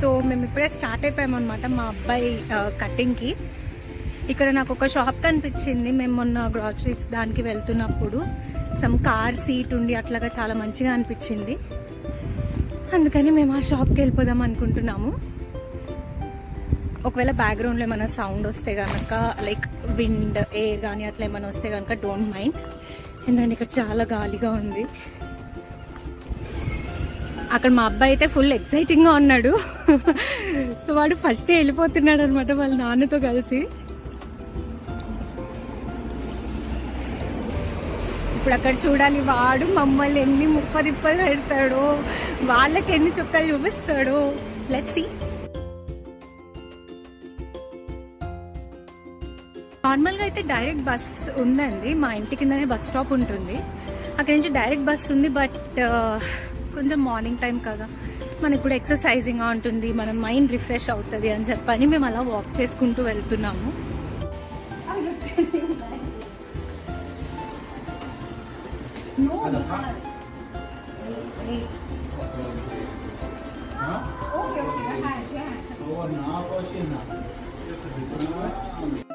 So మేము ఇప్పుడే start అయిపోయాం అనమాట మా అబ్బాయి కటింగ్కి. ఇక్కడ నాకు ఒక షాప్ కనిపించింది. మేము మొన్న గ్రాసరీస్ దానికి వెళ్తున్నప్పుడు సమ్ కార్ సీట్ ఉండి అట్లాగా చాలా మంచిగా అనిపించింది. అందుకని మేము ఆ షాప్కి వెళ్ళిపోదాం అనుకుంటున్నాము. ఒకవేళ బ్యాక్గ్రౌండ్లో ఏమైనా సౌండ్ వస్తే కనుక లైక్ విండ్ ఎయిర్ కానీ అట్లా ఏమైనా వస్తే కనుక డోంట్ మైండ్ ఎందుకంటే ఇక్కడ చాలా గాలిగా ఉంది. అక్కడ మా అబ్బాయి అయితే ఫుల్ ఎక్సైటింగ్గా ఉన్నాడు. సో వాడు ఫస్టే వెళ్ళిపోతున్నాడు అనమాట వాళ్ళ నాన్నతో కలిసి. ఇప్పుడు అక్కడ చూడాలి వాడు మమ్మల్ని ఎన్ని ముప్పదిప్పలు పెడతాడో వాళ్ళకి ఎన్ని చుక్కలు చూపిస్తాడో. లెట్స్ సీ నార్మల్గా అయితే డైరెక్ట్ బస్ ఉందండి. మా ఇంటి కిందనే బస్ స్టాప్ ఉంటుంది. అక్కడి నుంచి డైరెక్ట్ బస్ ఉంది బట్ కొంచెం మార్నింగ్ టైం కదా. మనకి కూడా ఎక్సర్సైజింగ్గా ఉంటుంది మన మైండ్ రిఫ్రెష్ అవుతుంది అని చెప్పని మేము అలా వాక్ చేసుకుంటూ వెళ్తున్నాము. చూసాక కదండి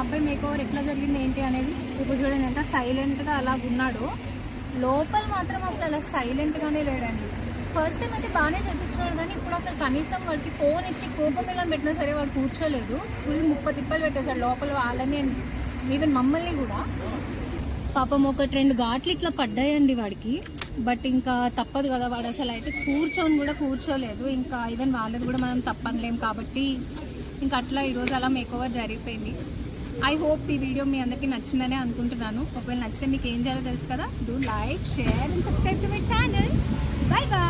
అబ్బాయి మేకోవర్ ఎట్లా జరిగింది ఏంటి అనేది ఇప్పుడు చూడండి ఎంత సైలెంట్గా అలాగ ఉన్నాడు. లోపల మాత్రం అసలు అలా సైలెంట్ లేడండి. ఫస్ట్ టైం అయితే బాగానే చదివించినాడు కానీ ఇప్పుడు అసలు కనీసం వాడికి ఫోన్ ఇచ్చి కోకమిలని పెట్టినా సరే వాడు కూర్చోలేదు. ఫుల్ ముప్ప తిప్పలు పెట్టేశాడు లోపల వాళ్ళని ఈవెన్ మమ్మల్ని కూడా. పాపం ఒకటి రెండు ఘాట్లు ఇట్లా పడ్డాయండి వాడికి. బట్ ఇంకా తప్పదు కదా వాడు అసలు అయితే కూర్చొని కూడా కూర్చోలేదు. ఇంకా ఈవెన్ వాళ్ళది కూడా మనం తప్పనలేం కాబట్టి ఇంకా అట్లా ఈరోజు అలా మేకోవర్ జరిగిపోయింది. ఐ హోప్ ఈ వీడియో మీ అందరికీ నచ్చిందనే అనుకుంటున్నాను. ఒకవేళ నచ్చితే మీకు ఏం చేయాలో తెలుసు కదా? Do like share and subscribe to my channel bye bye